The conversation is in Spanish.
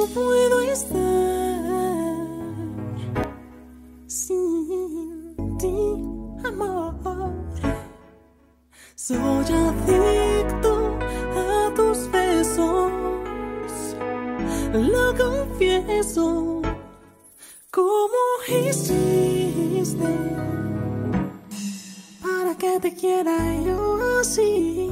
No puedo estar sin ti, amor. Soy adicto a tus besos, lo confieso. ¿Cómo hiciste para que te quiera yo así?